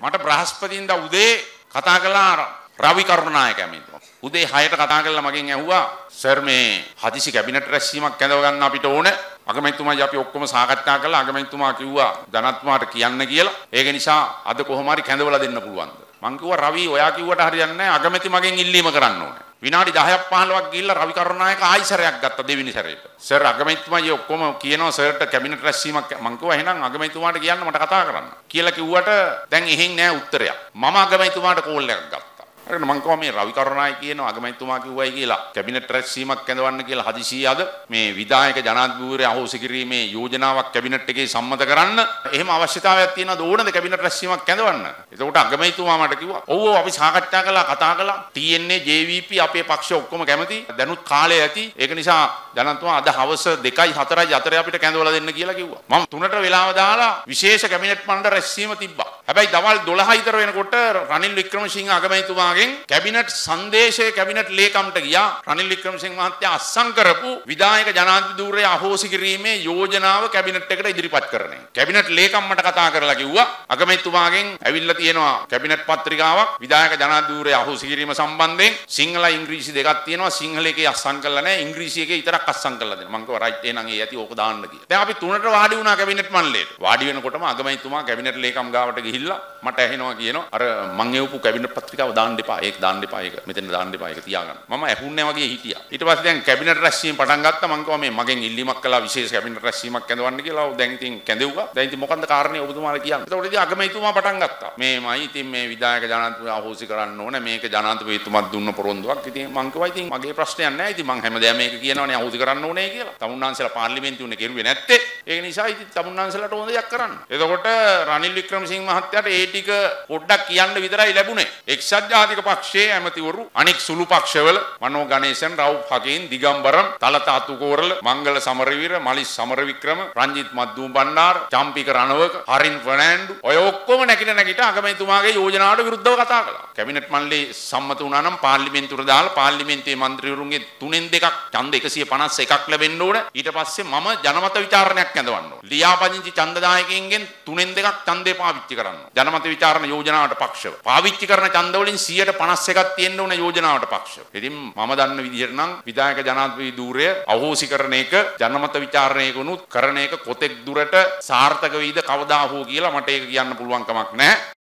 මට බ්‍රහස්පතින්දා උදේ කතා කළා රවි කරුණායක ඇමතිතුමා. උදේ 6ට කතා කරලා මගෙන් ඇහුවා සර් මේ හදිසි කැබිනට් රැස්වීමක් කැඳව ගන්න අපිට ඕන. අගමැතිතුමායි අපි ඔක්කොම සාකච්ඡා කළා. අගමැතිතුමා කිව්වා ජනත්තුමාට කියන්න කියලා. ඒක නිසා අද කොහොම හරි කැඳවලා දෙන්න පුළුවන්ද? මං කිව්වා රවි ඔයා කිව්වට හරියන්නේ නැහැ. අගමැති මගෙන් ඉල්ලීම කරන්න ඕනේ. විනාඩි 10ක් 15ක් ගිහිල්ලා රවි කරුණායක ආයි සැරයක් ගත්තා දෙවෙනි සැරේට. සර් අගමැතිතුමා ඔක්කොම කියනවා සර්ට කැබිනට් රැස්වීමක් මං කිව්වා එහෙනම් අගමැතිතුමාට කියන්න මට කතා කරන්න. කියලා කිව්වට දැන් එහෙන් නෑ උත්තරයක්. මම අගමැතිතුමාට කෝල් එකක් ගත්තා. ඒකට මං කිව්වා මේ රවි කරුණායි කියනවා අගමැතිතුමා කිව්වයි කියලා. කැබිනට් රැස්වීමක් කැඳවන්න කියලා හදිසිය අද මේ විධායක ජනාධිපතිවරය අහෝසි කිරීමේ යෝජනාවක් කැබිනට් එකේ සම්මත කරන්න. එහෙම අවශ්‍යතාවයක් තියෙනවද ඕනද කැබිනට් රැස්වීමක් කැඳවන්න එතකොට අගමැතිතුමා මට කිව්වා ඔව් ඔව් අපි සාකච්ඡා කළා කතා කළා. TNA JVP අපේ පක්ෂ ඔක්කොම කැමති. දැනුත් කාලය ඇති. ඒක නිසා ජනතුමා අද හවස 2යි 4යි 4 අපිට කැඳවලා දෙන්න කියලා කිව්වා. මම 3ට වෙලාව දාලා විශේෂ කැබිනට් මණ්ඩල රැස්වීම තිබ්බා. හැබැයි දවල් 12 විතර වෙනකොට රනිල් වික්‍රමසිංහ අගමැතිතුමාගෙන් කැබිනට් සංදේශය කැබිනට් ලේකම්ට ගියා රනිල් වික්‍රමසිංහ මහත්තයා අස්සම් කරපු විධායක ජනාධිපතිවරයා අහෝසි කිරීමේ යෝජනාව කැබිනට් එකට ඉදිරිපත් කරන එක. කැබිනට් ලේකම් මට කතා කරලා කිව්වා අගමැතිතුමාගෙන් ඇවිල්ලා තියෙනවා කැබිනට් පත්‍රිකාවක් විධායක ජනාධිපතිවරයා අහෝසි කිරීම සම්බන්ධයෙන් සිංහල ඉංග්‍රීසි දෙකක් තියෙනවා සිංහල එකේ අස්සම් කරලා නැහැ ඉංග්‍රීසි එකේ විතරක් අස්සම් කරලා දෙනවා. මං කිව්වා රයිට් එහෙනම් ඒ ඇති ඕක දාන්න කියලා. දැන් අපි තුනට වාඩි වුණා කැබිනට් මණ්ඩලයට. වාඩි වෙනකොටම අගමැතිතුමා කැබිනට් ලේකම් ගාවට ගිහිල්ලා මට ඇහෙනවා කියනවා අර මං එවපු කැබිනට් පත්‍රිකාව දාන්න එපා. ඒක දාන්න එපා. ඒක මෙතන දාන්න එපා. ඒක තියාගන්න. මම ඇහුන්නේ වගේ හිටියා. ඊට පස්සේ දැන් කැබිනට් රැස්වීම පටන් ගත්තා. මං කිව්වා මේ මගෙන් ඉල්ලීමක් කළා විශේෂ කැබිනට් රැස්වීමක් කැඳවන්න කියලා. ඔව් දැන් ඉතින් කැඳෙව්වා. දැන් ඉතින් මොකන්ද කාරණේ ඔබතුමාලා කියන්නේ? ඒතකොට ඉතින් අගමැතිතුමා පටන් ගත්තා. මේමයි ඉතින් මේ විධායක ජනාධිපති අහෝසි කරන්න ඕනේ. මේක ජනාධිපතිතුමත් දුන්න පොරොන්දුවක්. ඉතින් මං කිව්වා ඉතින් මගේ ප්‍රශ්නයක් නැහැ. ඉතින් මං හැමදාම මේක කියනවනේ අහෝසි කරන්න ඕනේ කියලා. තමුන්නාන්සලා පාර්ලිමේන්තුවේ කෙරුවේ නැත්තේ. ඒක නිසා ඉතින් තමුන්නාන්සලාට ඕන දෙයක් කරන්න. එතකොට රනිල් වික්‍රමසිංහ මහත්තයාට ඒ ටික පොඩ්ඩක් කියන්න විතරයි ලැබුණේ. එක්සත් ජාතික පක්ෂයේ ඇමතිවරු අනෙක් සුළු පක්ෂවල මනෝ ගණේෂන්, රවුෆ් හකීන්, දිගම්බරම්, තලත අතුකෝරල, මංගල සමරවීර, මලිස් සමරවික්‍රම, රංජිත් මද්දුම් බණ්ඩාර, චම්පික රණවක, හරින් ෆර්නෑන්ඩු ඔය ඔක්කොම නැගිට නැගිට අගමැතිතුමාගේ යෝජනාවට විරුද්ධව කතා කළා. කැබිනට් මණ්ඩලයේ සම්මත වුණා නම් පාර්ලිමේන්තුවට දාලා පාර්ලිමේන්තුවේ මන්ත්‍රීවරුන්ගේ තුනෙන් දෙකක් ඡන්ද 151ක් ලැබෙන්න ඕන. ඊට පස්සේ මම ජනමත විචාරණයක් ඇඳවන්න ඕන. ලියාපදිංචි ඡන්දදායකයන්ගෙන් තුනෙන් දෙකක් ඡන්දේ පාවිච්චි කරා. කරන්න. ජනමත විචාරණ යෝජනාවට පක්ෂව. පාවිච්චි කරන ඡන්ද වලින් 151ක් තියෙන්න ඕන යෝජනාවට පක්ෂව. ඉතින් මම දන්න විදිහට නම් විධායක ජනාධිපති ධූරය අහෝසි කරන එක ජනමත විචාරණයකුනුත් කරන එක කොතෙක් දුරට සාර්ථක වෙයිද කවදා හෝ කියලා මට ඒක කියන්න පුළුවන් කමක් නැහැ.